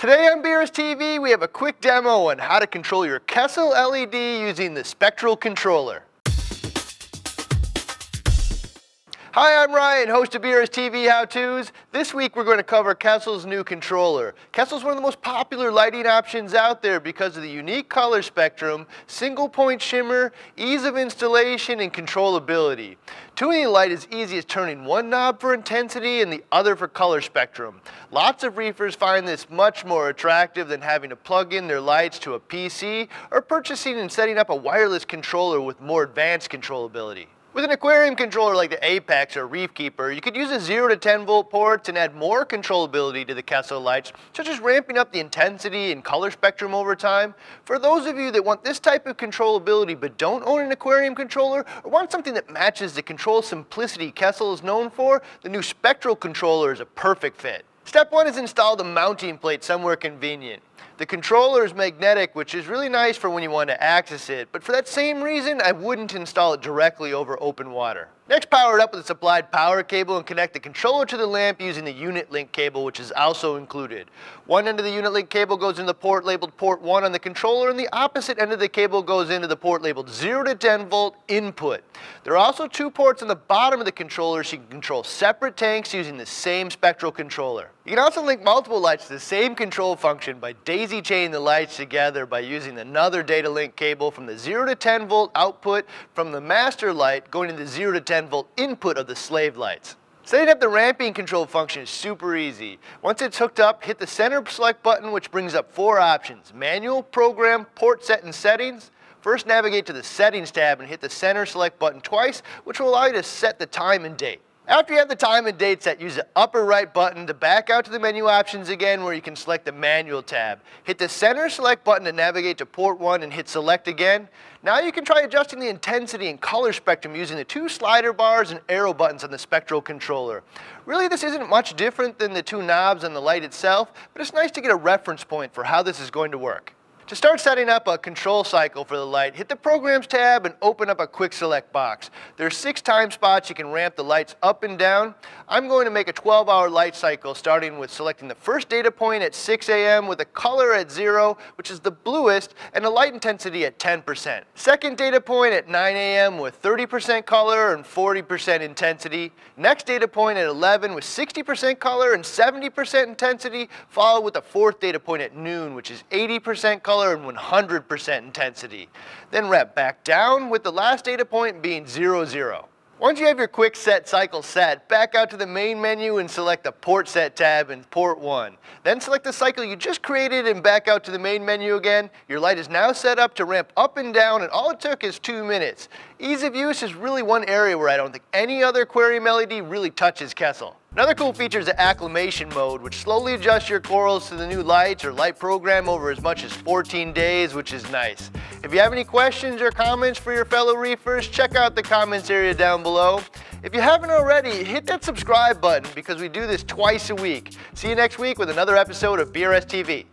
Today on BRS TV, we have a quick demo on how to control your Kessil LED using the Spectral Controller. Hi, I'm Ryan, host of BRS TV How To's. This week we're going to cover Kessil's new controller. Kessil's one of the most popular lighting options out there because of the unique color spectrum, single point shimmer, ease of installation, and controllability. Tuning light is easy as turning one knob for intensity and the other for color spectrum. Lots of reefers find this much more attractive than having to plug in their lights to a PC or purchasing and setting up a wireless controller with more advanced controllability. With an aquarium controller like the Apex or Reef Keeper, you could use a 0 to 10 volt ports and add more controllability to the Kessil lights, such as ramping up the intensity and color spectrum over time. For those of you that want this type of controllability but don't own an aquarium controller or want something that matches the control simplicity Kessil is known for, the new Spectral controller is a perfect fit. Step one is install the mounting plate somewhere convenient. The controller is magnetic, which is really nice for when you want to access it, but for that same reason, I wouldn't install it directly over open water. Next, power it up with a supplied power cable and connect the controller to the lamp using the unit link cable, which is also included. One end of the unit link cable goes into the port labeled port 1 on the controller, and the opposite end of the cable goes into the port labeled 0 to 10 volt input. There are also two ports on the bottom of the controller so you can control separate tanks using the same spectral controller. You can also link multiple lights to the same control function by daisy chaining the lights together by using another data link cable from the 0 to 10 volt output from the master light going to the 0 to 10 10 volt input of the slave lights. Setting up the ramping control function is super easy. Once it's hooked up, hit the center select button which brings up four options, manual, program, port set and settings. First navigate to the settings tab and hit the center select button twice which will allow you to set the time and date. After you have the time and date set, use the upper right button to back out to the menu options again where you can select the manual tab. Hit the center select button to navigate to port 1 and hit select again. Now you can try adjusting the intensity and color spectrum using the two slider bars and arrow buttons on the spectral controller. Really this isn't much different than the two knobs on the light itself, but it's nice to get a reference point for how this is going to work. To start setting up a control cycle for the light, hit the Programs tab and open up a quick select box. There are six time spots you can ramp the lights up and down. I'm going to make a 12 hour light cycle starting with selecting the first data point at 6 a.m. with a color at 0, which is the bluest, and a light intensity at 10%. Second data point at 9 a.m. with 30% color and 40% intensity. Next data point at 11 with 60% color and 70% intensity, followed with a fourth data point at noon, which is 80% color color and 100% intensity. Then ramp back down with the last data point being 0, 0. Once you have your quick set cycle set, back out to the main menu and select the port set tab in port 1. Then select the cycle you just created and back out to the main menu again. Your light is now set up to ramp up and down and all it took is 2 minutes. Ease of use is really one area where I don't think any other aquarium LED really touches Kessil. Another cool feature is the acclimation mode, which slowly adjusts your corals to the new lights or light program over as much as 14 days, which is nice. If you have any questions or comments for your fellow reefers, check out the comments area down below. If you haven't already, hit that subscribe button because we do this twice a week. See you next week with another episode of BRS TV.